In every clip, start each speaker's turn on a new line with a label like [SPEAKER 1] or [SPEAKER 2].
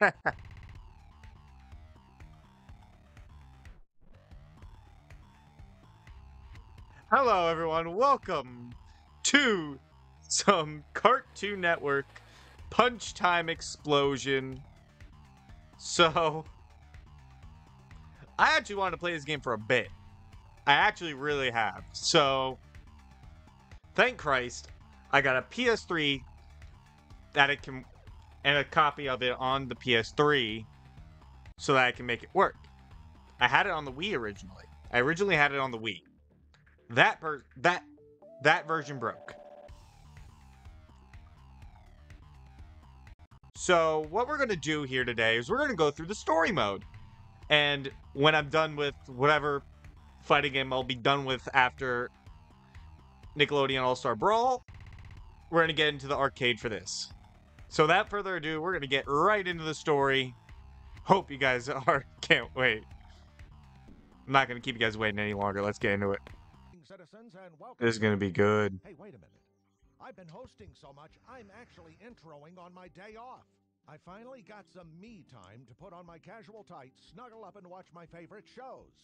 [SPEAKER 1] Hello, everyone. Welcome to some Cartoon Network Punch Time Explosion. So, I actually wanted to play this game for a bit. I actually really have. So, thank Christ, I got a PS3 that it can, and a copy of it on the PS3 so that I can make it work. I had it on the Wii originally. I originally had it on the Wii. That per that that version broke. So what we're gonna do here today is we're gonna go through the story mode. And when I'm done with whatever fighting game I'll be done with after Nickelodeon All-Star Brawl, we're gonna get into the arcade for this. So without further ado, we're gonna get right into the story. Hope you guys are can't wait. I'm not gonna keep you guys waiting any longer. Let's get into it.
[SPEAKER 2] citizens, and welcome.
[SPEAKER 1] This is gonna be good.
[SPEAKER 2] Hey, wait a minute. I've been hosting so much, I'm actually introing on my day off. I finally got some me time to put on my casual tights, snuggle up, and watch my favorite shows.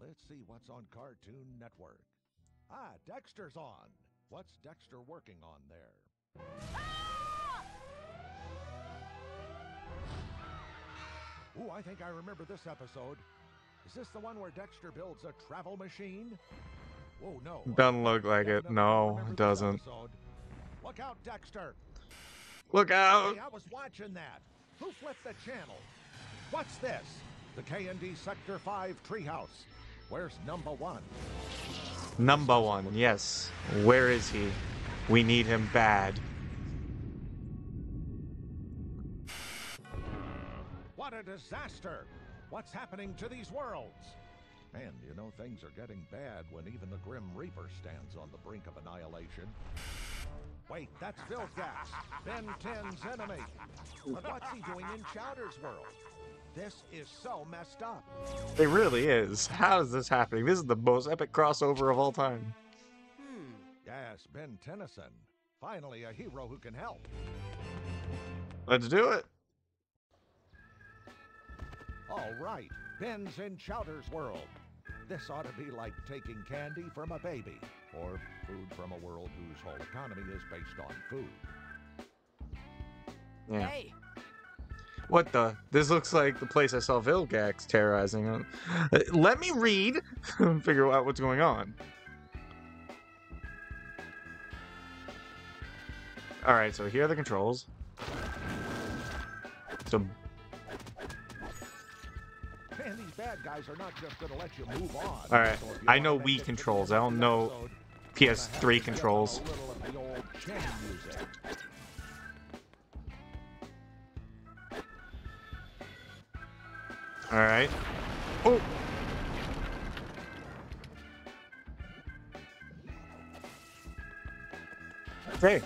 [SPEAKER 2] Let's see what's on Cartoon Network. Ah, Dexter's on. What's Dexter working on there? Ooh, I think I remember this episode. Is this the one where Dexter builds a travel machine? Oh no.
[SPEAKER 1] Doesn't look like it. No, it doesn't.
[SPEAKER 2] Look out, Dexter!
[SPEAKER 1] Look out!
[SPEAKER 2] Hey, I was watching that. Who flipped the channel? What's this? The KND Sector 5 treehouse. Where's number one?
[SPEAKER 1] Number one, yes. Where is he? We need him bad.
[SPEAKER 2] Disaster! What's happening to these worlds? Man, you know things are getting bad when even the Grim Reaper stands on the brink of annihilation. Wait, that's Vilgax, Ben 10's enemy. But what's he doing in Chowder's world? This is so messed up.
[SPEAKER 1] It really is. How is this happening? This is the most epic crossover of all time. Hmm.
[SPEAKER 2] Yes, Ben Tennyson. Finally, a hero who can help.
[SPEAKER 1] Let's do it.
[SPEAKER 2] All right, Ben's in Chowder's world. This ought to be like taking candy from a baby, or food from a world whose whole economy is based on food.
[SPEAKER 1] Yeah.
[SPEAKER 3] Hey,
[SPEAKER 1] What the? This looks like the place I saw Vilgax terrorizing. Uh, Let me read and figure out what's going on. Alright, so here are the controls. So,
[SPEAKER 2] if you
[SPEAKER 1] I know Wii
[SPEAKER 2] it to the
[SPEAKER 1] controls. I don't know
[SPEAKER 2] episode, you're gonna have to
[SPEAKER 1] PS3 controls.
[SPEAKER 2] A little of the old chain music.
[SPEAKER 1] alright. Oh! Okay.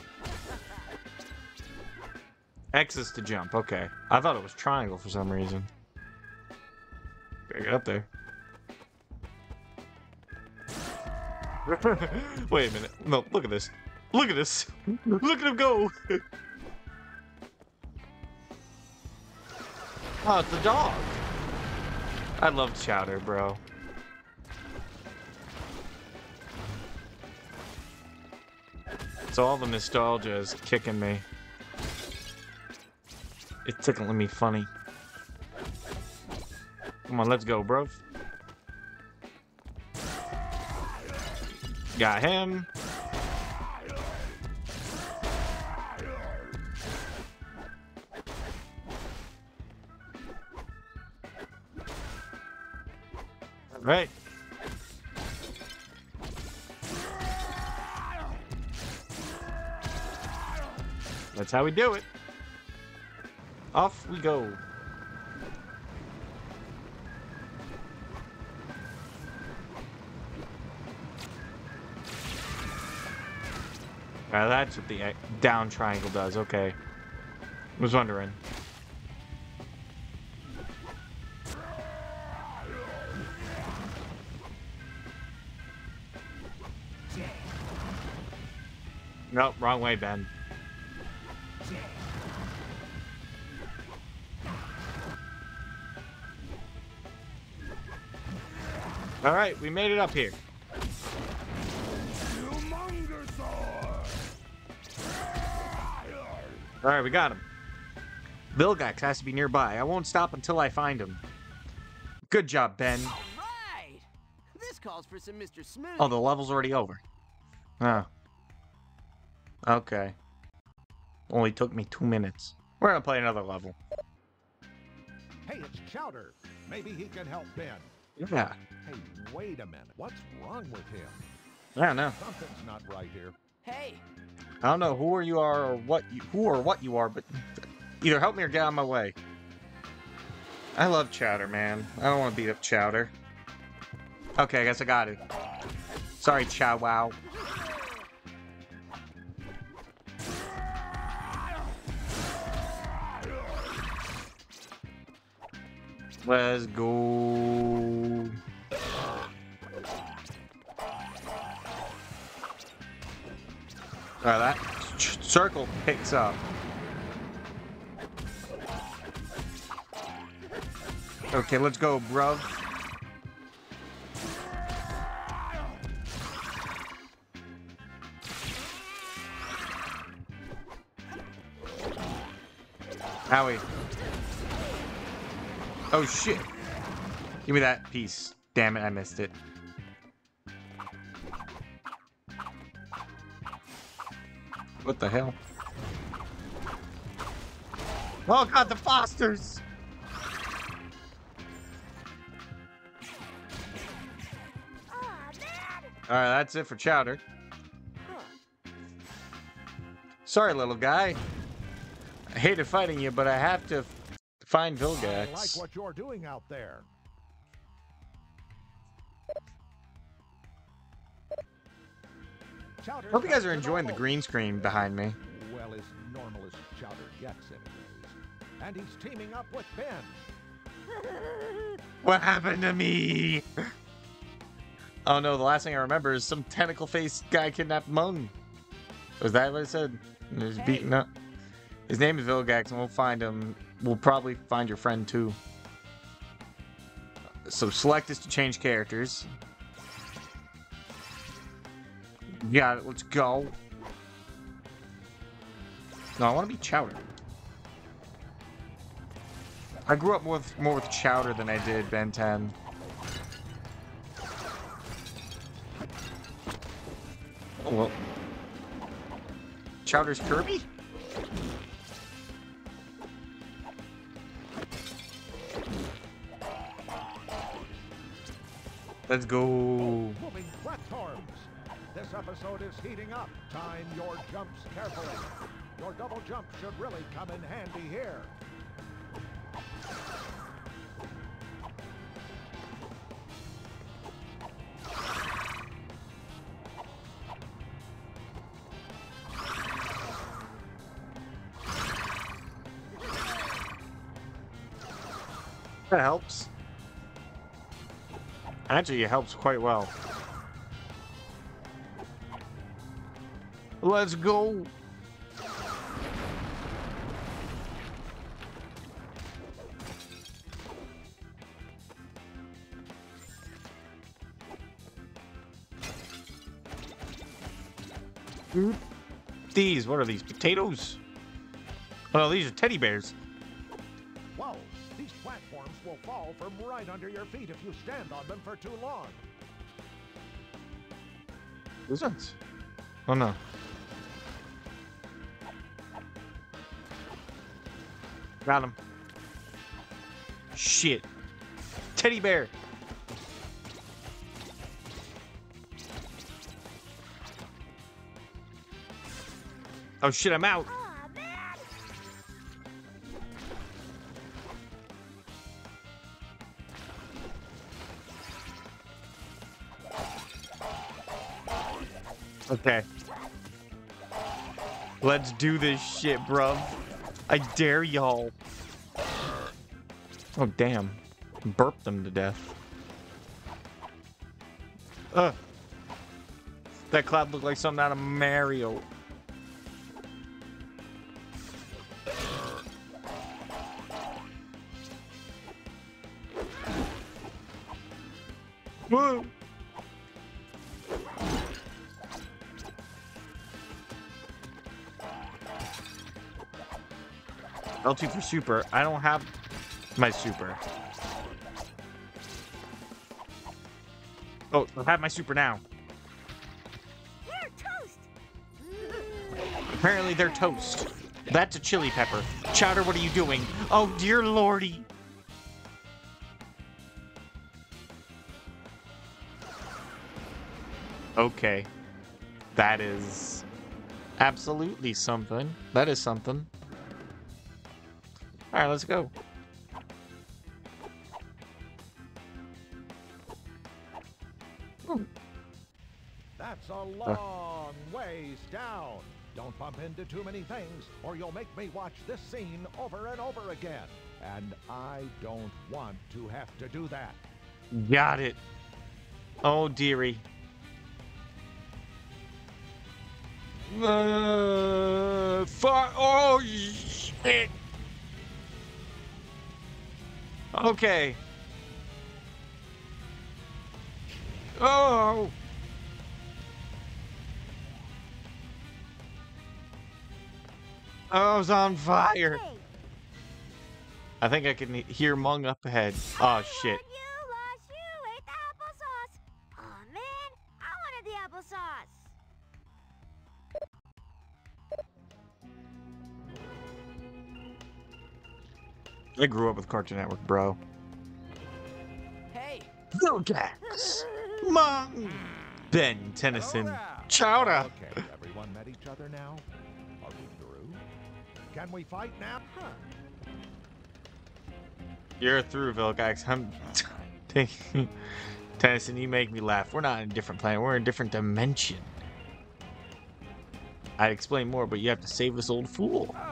[SPEAKER 1] X is to jump, okay. I thought it was triangle for some reason. Get up there. Wait a minute. No, look at this. Look at this. Look at him go. oh, it's the dog. I love Chowder, bro. So all the nostalgia is kicking me. It's tickling me funny. Come on, let's go, bro. Got him. Right. That's how we do it. Off we go. Uh, that's what the uh, down triangle does. Okay. Was wondering. Nope, wrong way, Ben. Alright, we made it up here. All right, we got him. Vilgax has to be nearby. I won't stop until I find him. Good job, Ben.
[SPEAKER 3] All right. This calls for some Mr. Smooth.
[SPEAKER 1] Oh, the level's already over. Oh. Okay. Only took me two minutes. We're gonna play another level.
[SPEAKER 2] Hey, it's Chowder. Maybe he can help Ben.
[SPEAKER 1] Yeah.
[SPEAKER 2] Hey, wait a minute. What's wrong with him?
[SPEAKER 1] I don't know.
[SPEAKER 2] Something's not right here.
[SPEAKER 3] Hey,
[SPEAKER 1] I don't know who you are or what you, who or what you are, but either help me or get out of my way. I love Chowder, man. I don't want to beat up Chowder. Okay, I guess I got it. Sorry, Chow Wow. Let's go. Alright, that circle picks up. Okay, let's go, bruv. Howie. Oh shit. Give me that piece. Damn it, I missed it. What the hell? Oh god, the Fosters! Alright, that's it for Chowder. Sorry, little guy. I hated fighting you, but I have to find
[SPEAKER 2] I like what you're doing out there.
[SPEAKER 1] Hope you guys are enjoying the green screen behind me.
[SPEAKER 2] Well, as normal as Chowder gets, anyways. And he's teaming up with Ben.
[SPEAKER 1] What happened to me? Oh no, the last thing I remember is some tentacle faced guy kidnapped Mung. Was that what it said? And he's
[SPEAKER 3] Hey.
[SPEAKER 1] beaten up. His name is Vilgax, and we'll find him. We'll probably find your friend too. So select this to change characters. Got it, let's go. No, I want to be Chowder. I grew up more with, more with Chowder than I did Ben 10. Oh, well. Chowder's Kirby? Let's go.
[SPEAKER 2] This episode is heating up. Time your jumps carefully. Your double jump should really come in handy here.
[SPEAKER 1] That helps. Actually, it helps quite well. Let's go. These, what are these? Potatoes? Oh, no, these are teddy bears.
[SPEAKER 2] Whoa, these platforms will fall from right under your feet if you stand on them for too long.
[SPEAKER 1] Lizards? Oh no. Got him. Shit. Teddy bear. Oh shit, I'm out. Okay. Let's do this shit, bruv. I dare y'all. Oh, damn. Burp them to death. Ugh. That cloud looked like something out of Mario. Whoa. L2 for super. I don't have my super. Oh, I have my super now. Apparently they're toast. That's a chili pepper. Chowder, what are you doing? Oh, dear lordy. Okay. That is absolutely something. That is something. All right, let's go.
[SPEAKER 2] That's a long ways down. Don't bump into too many things, or you'll make me watch this scene over and over again. And I don't want to have to do that.
[SPEAKER 1] Got it. Oh, dearie. Uh, fuck. Oh, shit. Okay. Oh. Oh, I was on fire. I think I can hear Mung up ahead. Oh, shit.
[SPEAKER 4] I
[SPEAKER 1] grew up with Cartoon Network, bro.
[SPEAKER 3] Hey,
[SPEAKER 1] Vilgax, Mom. Ben Tennyson,
[SPEAKER 2] Hello there.
[SPEAKER 1] Chowder.
[SPEAKER 2] Okay, everyone met each other now? Are we through? Can we fight now? Huh.
[SPEAKER 1] You're through, Vilgax. I'm Tennyson, you make me laugh. We're not in a different planet. We're in a different dimension. I'd explain more, but you have to save this old fool.
[SPEAKER 2] Oh,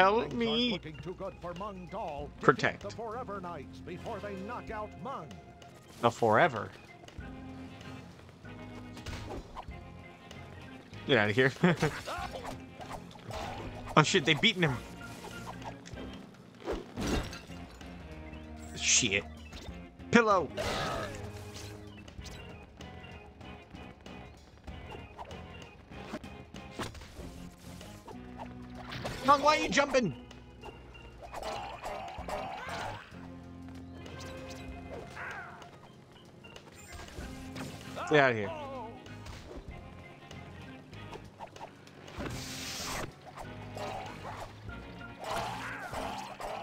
[SPEAKER 1] Help me.
[SPEAKER 2] too good for Mung to
[SPEAKER 1] Protect.
[SPEAKER 2] The Forever Knights before they knock out Mung.
[SPEAKER 1] The forever. Get out of here. oh shit, they beaten him. Shit. Pillow. Why are you jumping? Get out of here.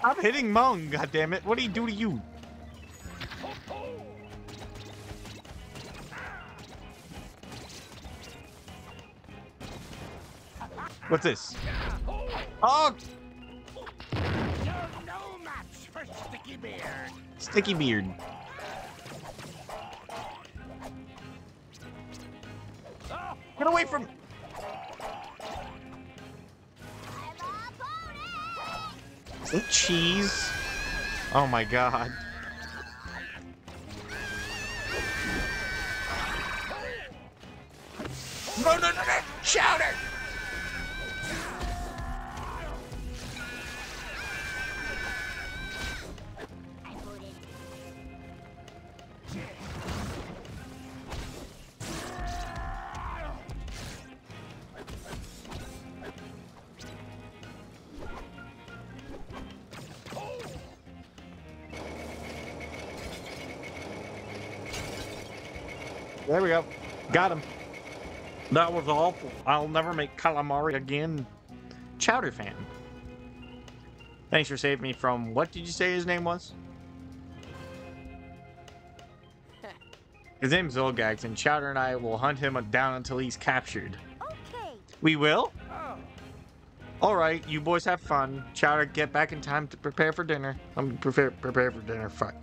[SPEAKER 1] I'm hitting Mung, goddammit. What did he do to you? What's this? Oh,
[SPEAKER 2] You're no match for Sticky Beard.
[SPEAKER 1] sticky beard. Get away from. Is that cheese? Oh my god. There we go. Got him. That was awful. I'll never make calamari again. Chowder fan. Thanks for saving me from what did you say his name was? His name's Vilgax, and Chowder and I will hunt him down until he's captured.
[SPEAKER 4] Okay.
[SPEAKER 1] We will?
[SPEAKER 2] Oh,
[SPEAKER 1] Alright, you boys have fun. Chowder, get back in time to prepare for dinner. I'm prepare prepare for dinner. Fuck.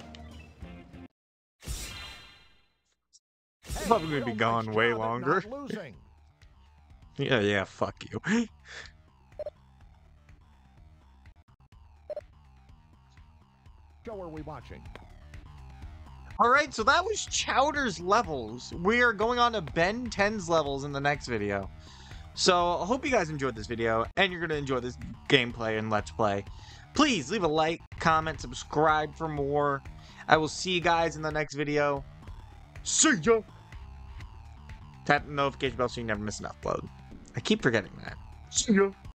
[SPEAKER 1] Probably gonna be gone way longer. Yeah, yeah, fuck you.
[SPEAKER 2] Show are we watching?
[SPEAKER 1] Alright, so that was Chowder's levels. We are going on to Ben 10's levels in the next video. So, I hope you guys enjoyed this video, and you're going to enjoy this gameplay and Let's Play. Please leave a like, comment, subscribe for more. I will see you guys in the next video. See ya! Tap the notification bell so you never miss an upload. I keep forgetting that. See ya!